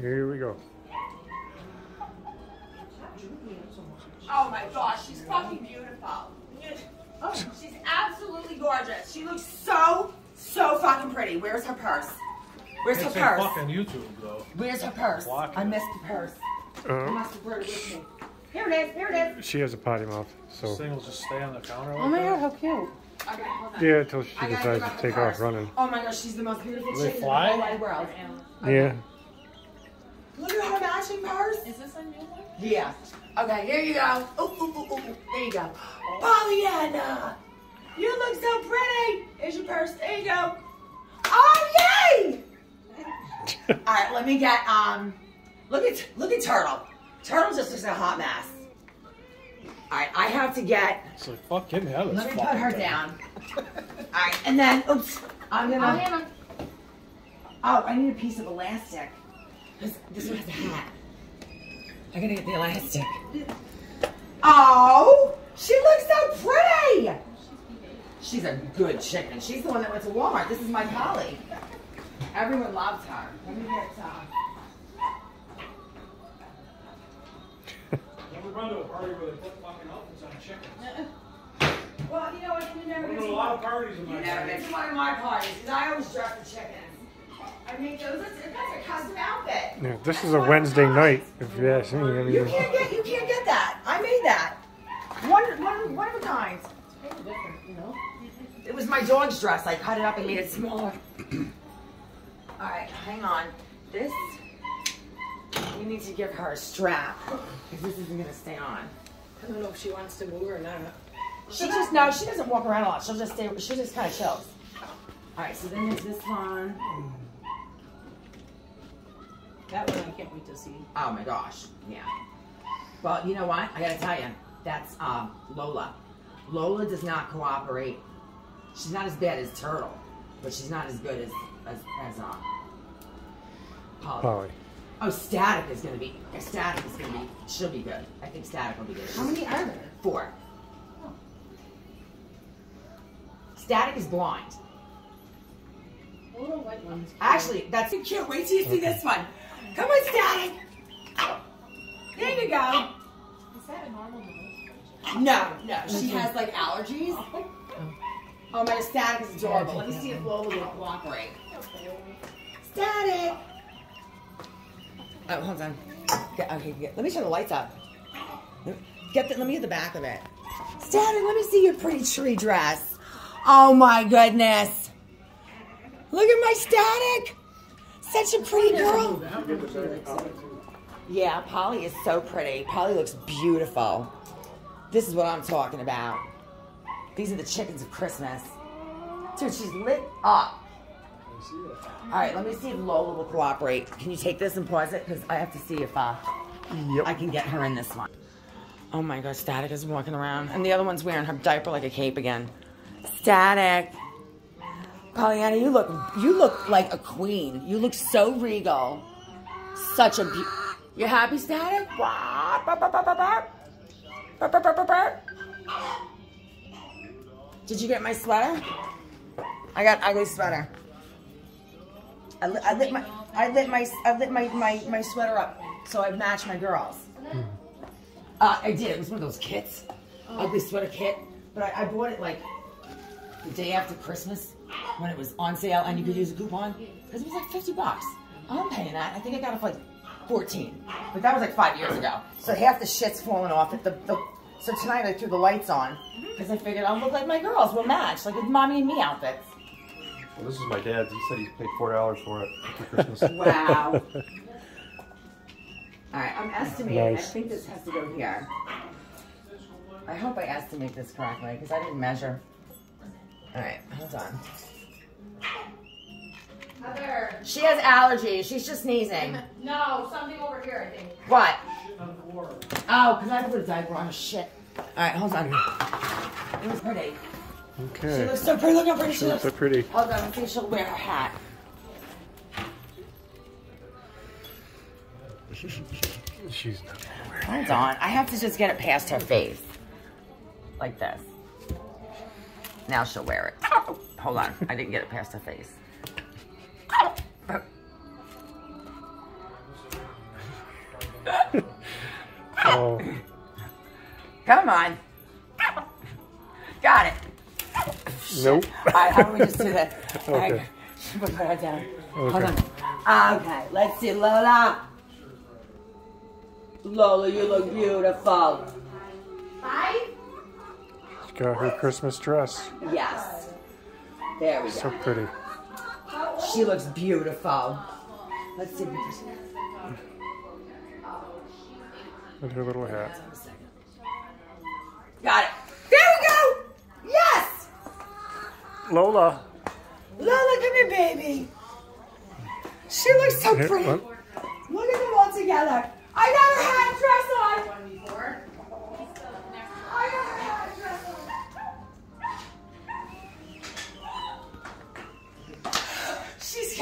Here we go. Oh my gosh, she's fucking beautiful. Oh, she's absolutely gorgeous. She looks so, so fucking pretty. Where's her purse? Where's her It's purse? fucking YouTube though. Where's her purse? Walking. I missed the purse. I Uh, must have brought it with me. Here it is. Here it is. she has a potty mouth, so. This so thing will just stay on the counter. Oh like my that. god, how cute. Okay, hold on. yeah, until she decides to take the off running. Oh my gosh, she's the most beautiful Do they chick in the whole wide world. Yeah. Look at her matching purse. Is this a new one? Yeah. Okay, here you go. Ooh, ooh, ooh, ooh. There you go. Pollyanna, you look so pretty. Here's your purse. There you go. Oh yay! All right, let me get um. Look at look at Turtle. Turtle just looks like a hot mess. All right, I have to get. It's like fuck, give me out of this Let me put her thing. down. All right, and then oops, I'm Oh, gonna. Hannah. Oh, I need a piece of elastic. This, this one has a hat. I gotta get the elastic. Oh, she looks so pretty. She's a good chicken. She's the one that went to Walmart. This is my colleague. Everyone loves her. Let me get uh, Never run to a party where they put fucking outfits on chickens. Well, you know what? You never I've get been to to a lot of parties in You my never life. get to one of my parties because I always dress the chickens. I mean, those that's, that's a custom outfit. Yeah, this That's is a Wednesday mine. night, if you ask me. I You can't get you can't get that. I made that. One one one of a kind. You know? It was my dog's dress. I cut it up and made it smaller. All right, hang on. This we need to give her a strap because this isn't gonna stay on. I don't know if she wants to move or not. She just no, she doesn't walk around a lot. She'll just stay. She just kind of chills. All right, so then there's this one. That one I can't wait to see. Oh my gosh, yeah. Well, you know what? I gotta tell you, that's um, Lola. Lola does not cooperate. She's not as bad as Turtle, but she's not as good as as, as um, Polly. Polly. Oh, Static is gonna be. Static is gonna be. She'll be good. I think Static will be good. How many are there? Four. Static is blind. The little white ones. Actually, that's cute. Wait till you see this one. Come on, Static. There you go. Is that a normal nose? No, no, she has like allergies. Oh my, Static is adorable. Let me see if Lola will cooperate. Static. Oh, hold on. Get, okay, get, let me turn the lights up. Get the, let me get the back of it. Static, let me see your pretty tree dress. Oh my goodness. Look at my Static. Such a pretty girl. Yeah, Polly is so pretty. Polly looks beautiful. This is what I'm talking about. These are the chickens of Christmas. Dude, she's lit up. All right, let me see if Lola will cooperate. Can you take this and pause it? Because I have to see if uh, Yep. I can get her in this one. Oh my gosh, Static is walking around. And the other one's wearing her diaper like a cape again. Static. Pollyanna, you look you look like a queen. You look so regal. Such a be- You happy, Static? Did you get my sweater? I got ugly sweater. I lit, I lit my I lit my I lit my, my, my sweater up so I match my girls. Uh, I did. It was one of those kits, ugly sweater kit. But I, I bought it like the day after Christmas when it was on sale and you could use a coupon because it was like 50 bucks. I'm paying that. I think I got it for like 14, but that was like five years ago. So half the shit's falling off. It. The, the, so tonight I threw the lights on because I figured I'll look like my girls. We'll match like with mommy and me outfits. Well, this is my dad's. He said he paid four dollars for it for Christmas. Wow. All right, I'm estimating. Nice. I think this has to go here. I hope I estimate this correctly because I didn't measure. All right, hold on. Heather. She has allergies. She's just sneezing. No, something over here, I think. What? On the floor. Oh, because I put a diaper on. Shit. All right, hold on. It was pretty. Okay. She looks so pretty. Look how pretty she She looks looks. so pretty. Hold on, let's see if she'll wear her hat. She's not gonna wear it. Hold on. I have to just get it past her face. Like this. Now she'll wear it. Hold on. I didn't get it past her face. Oh, Come on. Got it. nope. All right, how do we just do that? All right, Okay. Put that down. Hold Okay. on. Okay, let's see. Lola. Lola, you look beautiful. Five? Got her Christmas dress. Yes. There we So go. So pretty. She looks beautiful. Let's see. With her little hat. Got it. There we go. Yes. Lola. Lola, come here, baby. She looks so pretty. Look at them all together.